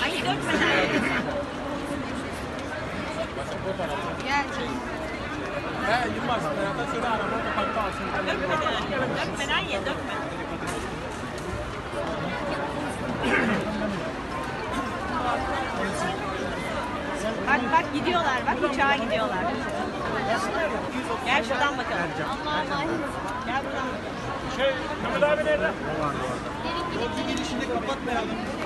Hayır dökmeden. Gel canım. Dökmeden. Dökmeden ye dökme. Bak bak gidiyorlar bak uçağa gidiyorlar. Gel şuradan bakalım. Allah Allah. Gel buradan. Şey, Mehmet abi nerede? Girişini kapatmayalım. Sen orada